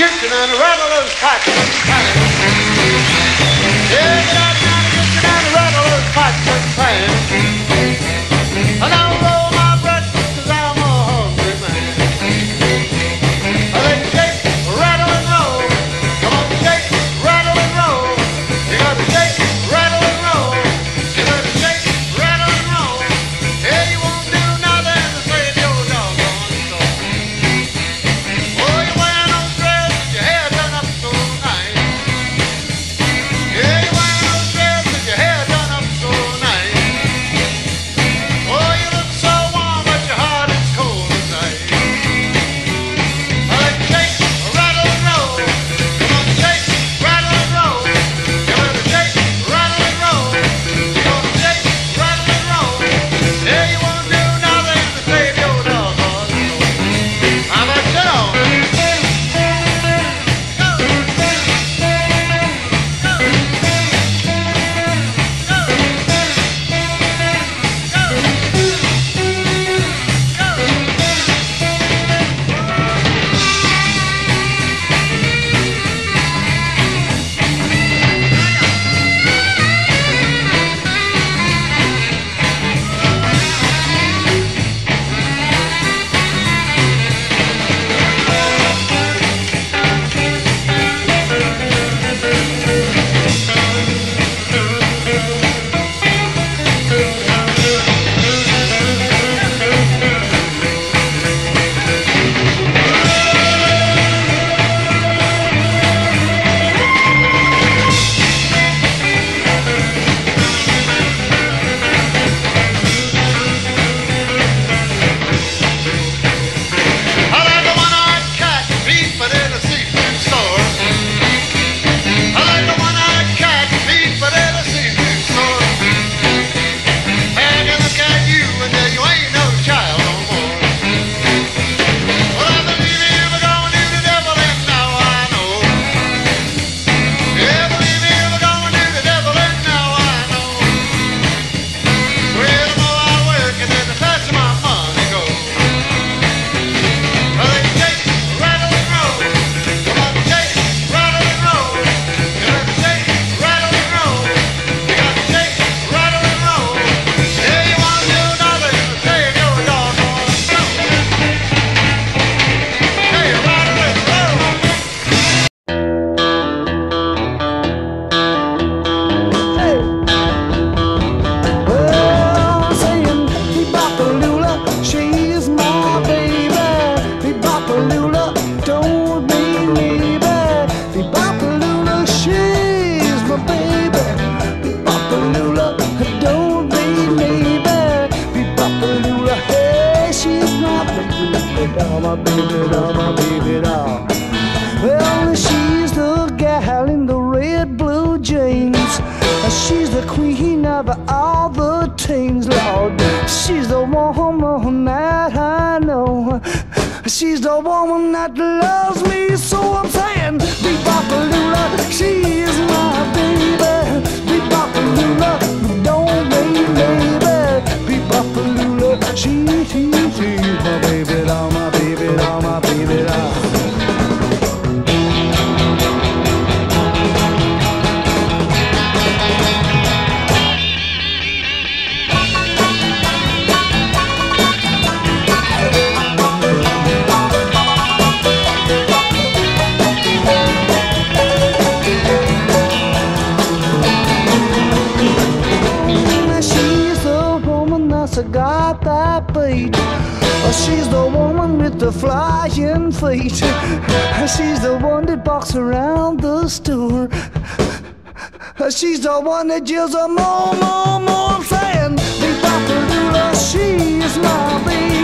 Kitchen and rattle those pipes. Yeah, get out now, get down and rattle those pipes and pans. She's the woman that loves me, so I'm saying, Be Bopalula, she is my baby. Be Bopalula, don't make baby. Be Bopalula, she, she, she, my baby, doll, my baby, doll, my baby, doll. got that beat. She's the woman with the flying feet. She's the one that boxes around the store. She's the one that yells a more. I'm saying, She is my beat.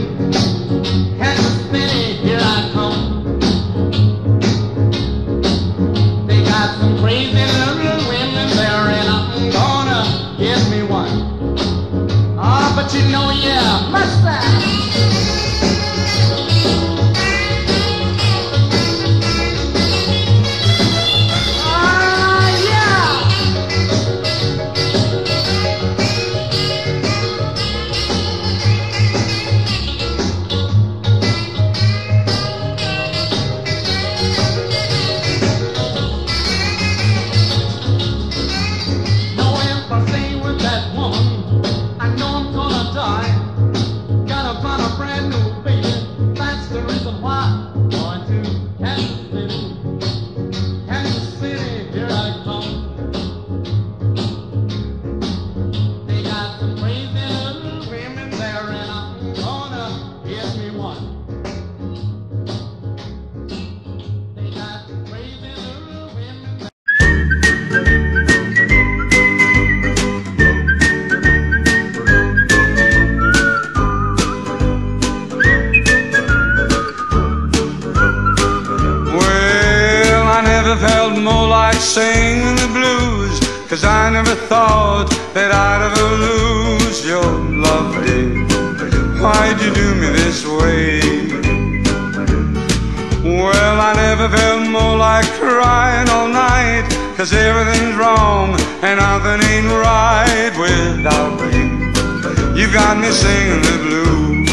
Thank you. Singing the blues, cause I never thought that I'd ever lose your love, babe. Why'd you do me this way? Well, I never felt more like crying all night, cause everything's wrong and nothing ain't right without you. You got me singing the blues.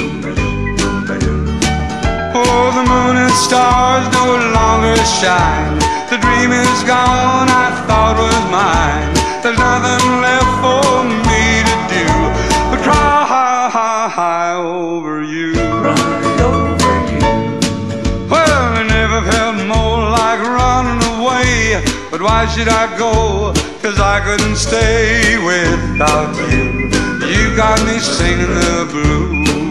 Oh, the moon and stars no longer shine. Dream is gone, I thought was mine. There's nothing left for me to do but cry over you. Well, I never felt more like running away. But why should I go? Cause I couldn't stay without you. You got me singing the blues.